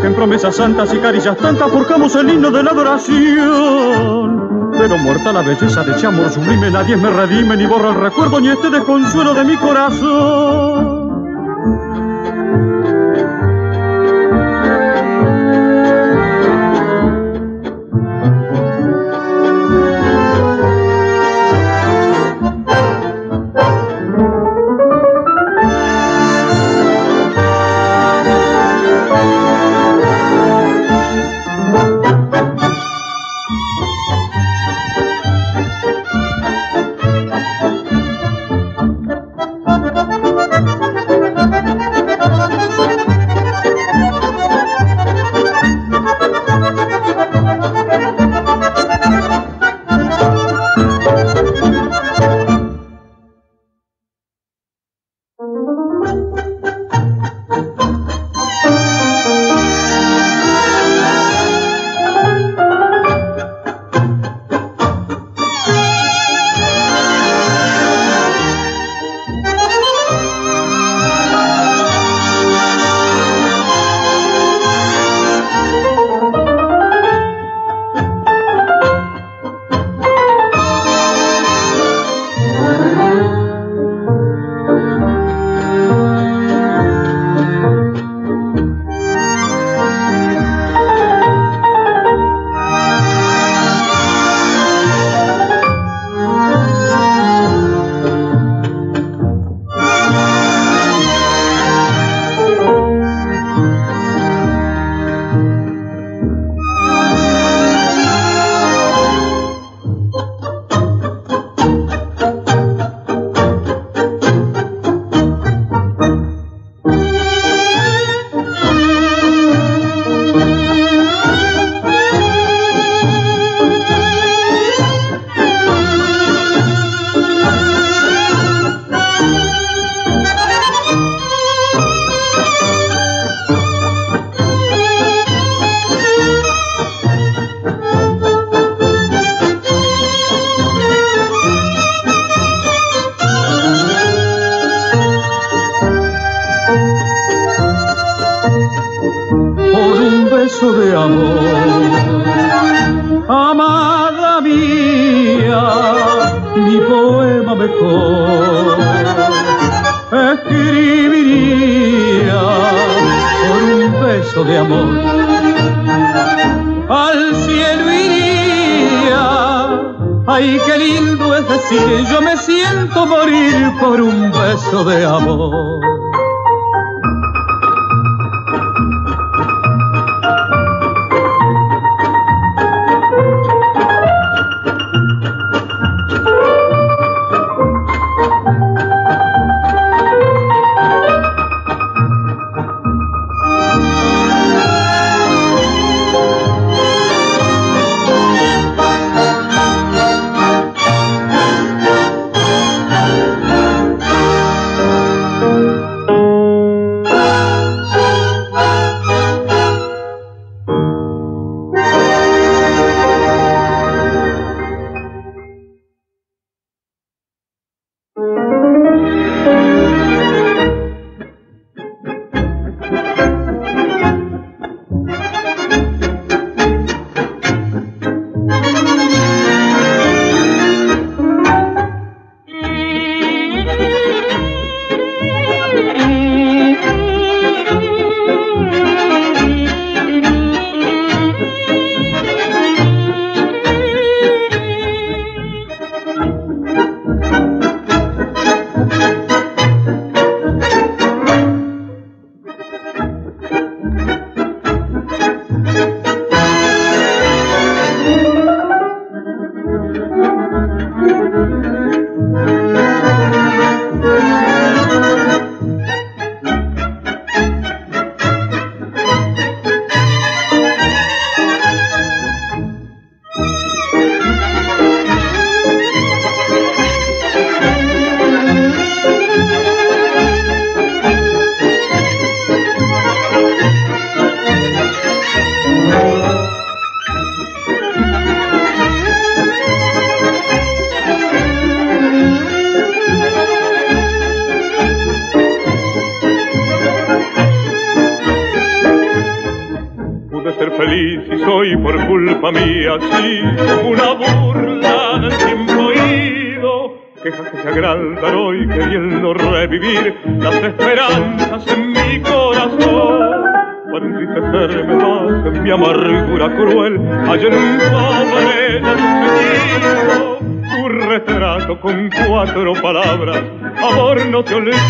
Que en promesas santas y carillas tantas forjamos el himno de la adoración. Pero muerta la belleza de ese amor sublime, nadie me redime ni borra el recuerdo ni este desconsuelo de mi corazón. Amada mía, mi poema mejor escribiría por un beso de amor. Al cielo iría, ay qué lindo es decir, yo me siento morir por un beso de amor. Soy por culpa mía, sí, una burla del tiempo ido. Quejas que se agrandan hoy queriendo revivir las esperanzas en mi corazón. Para entristecerme más en mi amargura cruel, hay en un sobre seguido tu retrato con cuatro palabras, amor no te olvidaré